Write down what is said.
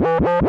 Bye.